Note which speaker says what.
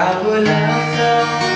Speaker 1: I will love you.